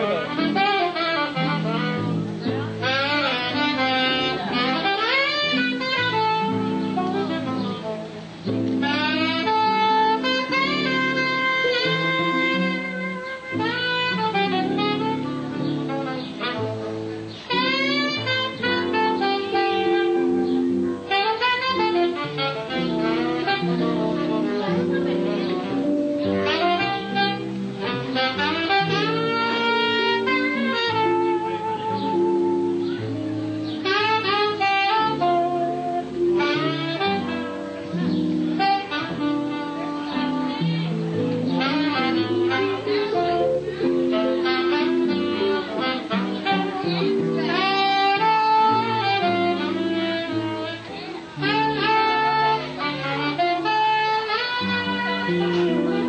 over. You